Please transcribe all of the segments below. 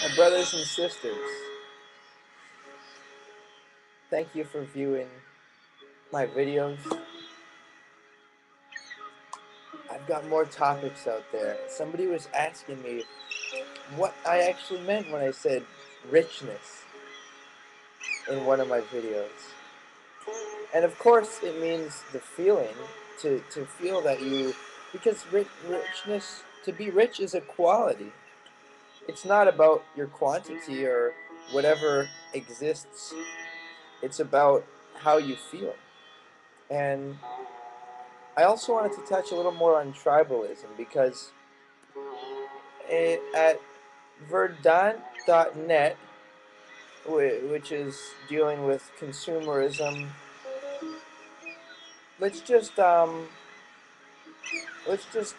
My brothers and sisters, thank you for viewing my videos. I've got more topics out there. Somebody was asking me what I actually meant when I said richness in one of my videos. And of course, it means the feeling to, to feel that you, because rich, richness, to be rich is a quality. It's not about your quantity or whatever exists. It's about how you feel. And I also wanted to touch a little more on tribalism because at verdant.net, which is dealing with consumerism, let's just um, let's just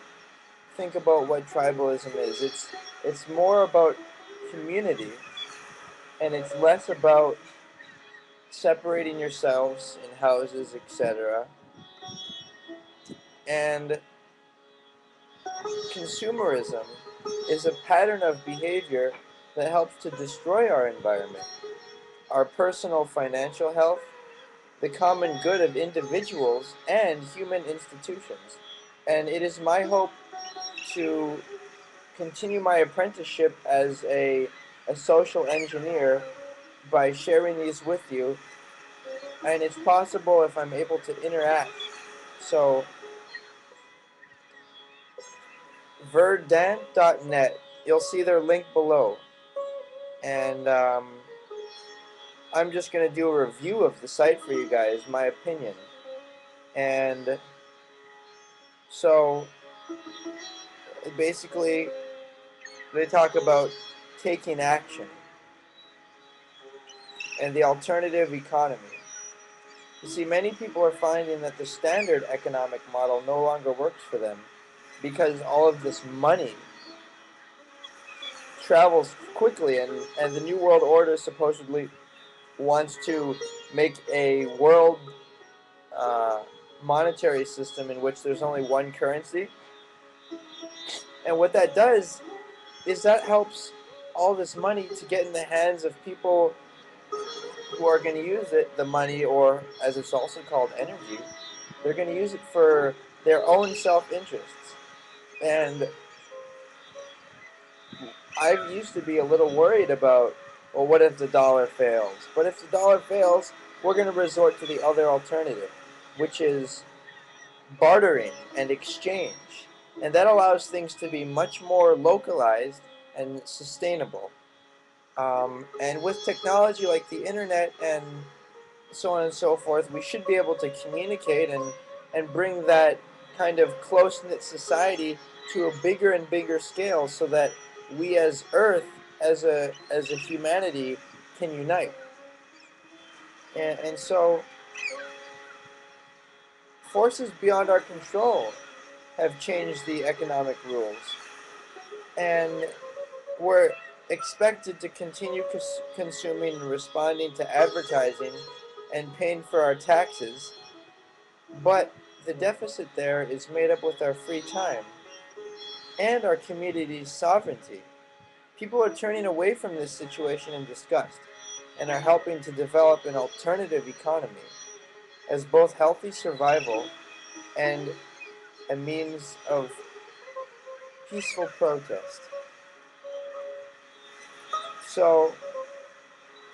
think about what tribalism is. It's it's more about community, and it's less about separating yourselves in houses, etc. And consumerism is a pattern of behavior that helps to destroy our environment, our personal financial health, the common good of individuals and human institutions. And it is my hope to continue my apprenticeship as a, a social engineer by sharing these with you. And it's possible if I'm able to interact. So, verdant.net, you'll see their link below. And um, I'm just going to do a review of the site for you guys, my opinion. And so, basically, they talk about taking action and the alternative economy. You see, many people are finding that the standard economic model no longer works for them because all of this money travels quickly and, and the New World Order supposedly wants to make a world uh, monetary system in which there's only one currency. And what that does is that helps all this money to get in the hands of people who are going to use it, the money, or as it's also called, energy. They're going to use it for their own self-interests. And I used to be a little worried about, well, what if the dollar fails? But if the dollar fails, we're going to resort to the other alternative, which is bartering and exchange. And that allows things to be much more localized and sustainable. Um, and with technology like the internet and so on and so forth, we should be able to communicate and, and bring that kind of close-knit society to a bigger and bigger scale so that we as Earth, as a, as a humanity, can unite. And, and so, forces beyond our control have changed the economic rules. And we're expected to continue cons consuming and responding to advertising and paying for our taxes, but the deficit there is made up with our free time and our community's sovereignty. People are turning away from this situation in disgust and are helping to develop an alternative economy as both healthy survival and a means of peaceful protest. So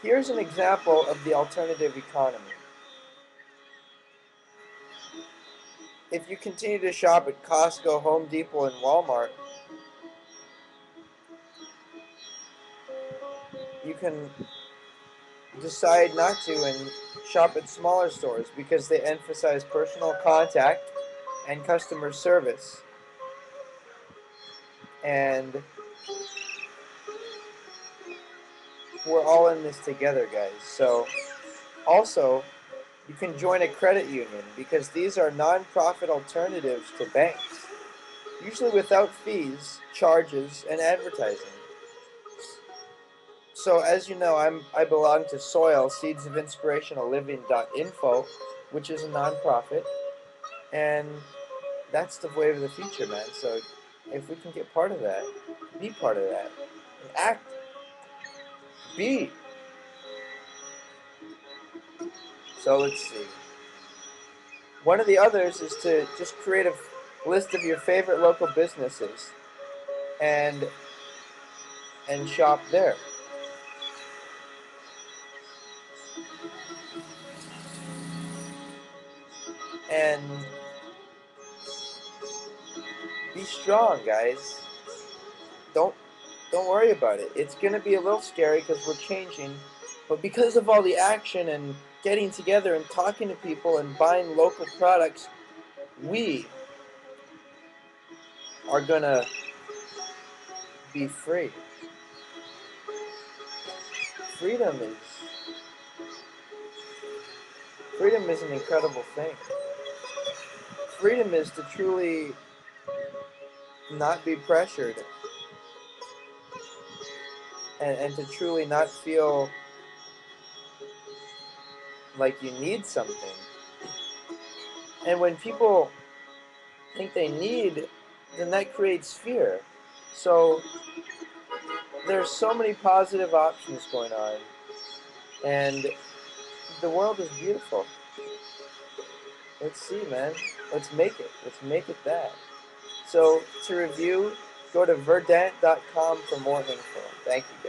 here's an example of the alternative economy. If you continue to shop at Costco, Home Depot, and Walmart, you can decide not to and shop at smaller stores because they emphasize personal contact and customer service. And we're all in this together, guys. So, also, you can join a credit union because these are non-profit alternatives to banks, usually without fees, charges, and advertising. So, as you know, I'm I belong to Soil Seeds of Inspirational Living.info, which is a non-profit, and that's the way of the future, man. So, if we can get part of that, be part of that, act be. So let's see. One of the others is to just create a list of your favorite local businesses and and shop there. And be strong, guys. Don't don't worry about it. It's gonna be a little scary because we're changing, but because of all the action and getting together and talking to people and buying local products, we are gonna be free. Freedom is freedom is an incredible thing. Freedom is to truly not be pressured and, and to truly not feel like you need something. And when people think they need, then that creates fear. So there's so many positive options going on. And the world is beautiful. Let's see, man. Let's make it. Let's make it that. So to review, go to verdant.com for more info. Thank you.